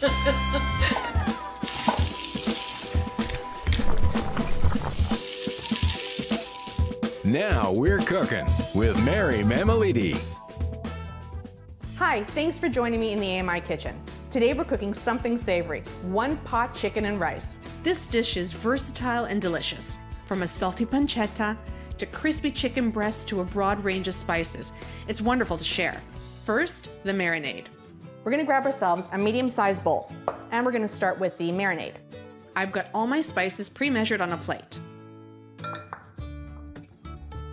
Now we're cooking with Mary Mammoliti. Hi, thanks for joining me in the AMI kitchen. Today we're cooking something savory, one pot chicken and rice. This dish is versatile and delicious, from a salty pancetta to crispy chicken breasts to a broad range of spices. It's wonderful to share. First, the marinade. We're gonna grab ourselves a medium-sized bowl, and we're gonna start with the marinade. I've got all my spices pre-measured on a plate.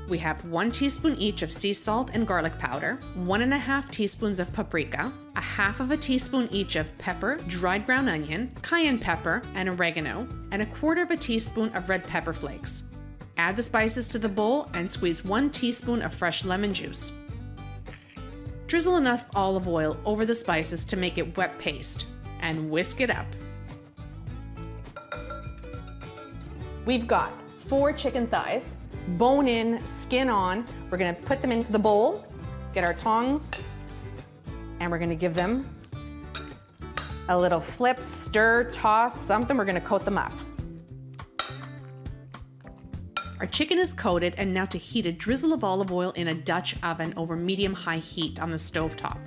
We have one teaspoon each of sea salt and garlic powder, one and a half teaspoons of paprika, a half of a teaspoon each of pepper, dried ground onion, cayenne pepper, and oregano, and a quarter of a teaspoon of red pepper flakes. Add the spices to the bowl and squeeze one teaspoon of fresh lemon juice. Drizzle enough olive oil over the spices to make it wet paste, and whisk it up. We've got four chicken thighs, bone in, skin on. We're gonna put them into the bowl, get our tongs, and we're gonna give them a little flip, stir, toss, something. We're gonna coat them up. Our chicken is coated and now to heat a drizzle of olive oil in a Dutch oven over medium-high heat on the stove top.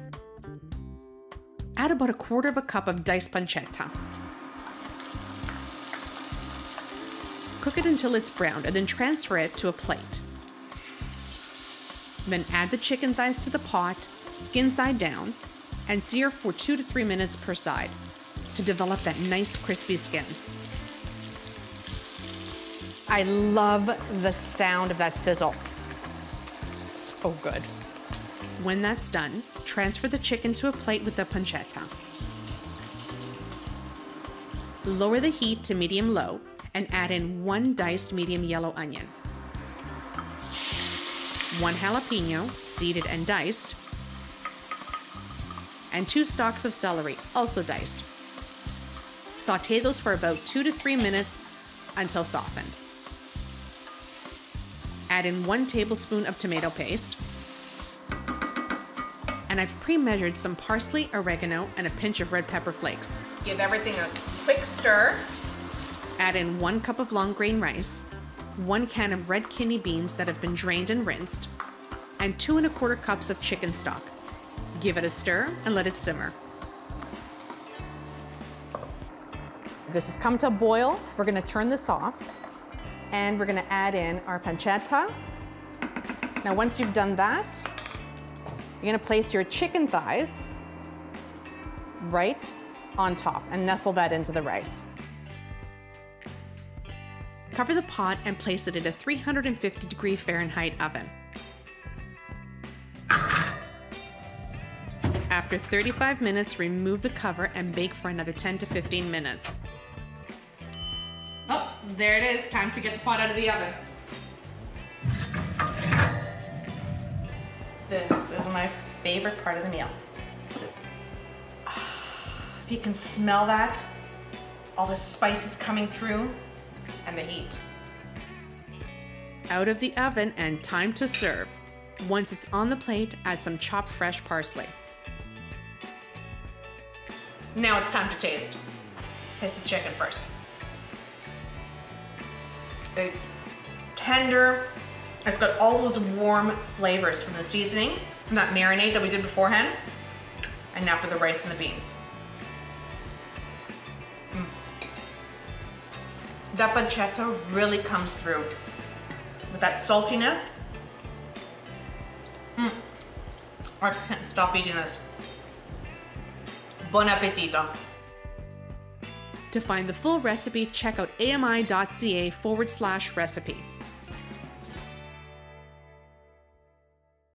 Add about a quarter of a cup of diced pancetta. Cook it until it's browned and then transfer it to a plate. Then add the chicken thighs to the pot, skin side down, and sear for two to three minutes per side to develop that nice crispy skin. I love the sound of that sizzle. So good. When that's done, transfer the chicken to a plate with the pancetta. Lower the heat to medium low and add in one diced medium yellow onion, one jalapeno, seeded and diced, and two stalks of celery, also diced. Saute those for about two to three minutes until softened. Add in one tablespoon of tomato paste. And I've pre-measured some parsley, oregano, and a pinch of red pepper flakes. Give everything a quick stir. Add in one cup of long grain rice, one can of red kidney beans that have been drained and rinsed, and two and a quarter cups of chicken stock. Give it a stir and let it simmer. This has come to a boil. We're gonna turn this off and we're gonna add in our pancetta. Now, once you've done that, you're gonna place your chicken thighs right on top and nestle that into the rice. Cover the pot and place it in a 350 degree Fahrenheit oven. After 35 minutes, remove the cover and bake for another 10 to 15 minutes. There it is. Time to get the pot out of the oven. This is my favorite part of the meal. If you can smell that, all the spices coming through, and the heat. Out of the oven and time to serve. Once it's on the plate, add some chopped fresh parsley. Now it's time to taste. Let's taste the chicken first. It's tender. It's got all those warm flavors from the seasoning, from that marinade that we did beforehand. And now for the rice and the beans. Mm. That pancetta really comes through with that saltiness. Mm. I can't stop eating this. Bon appetito. To find the full recipe, check out ami.ca forward slash recipe.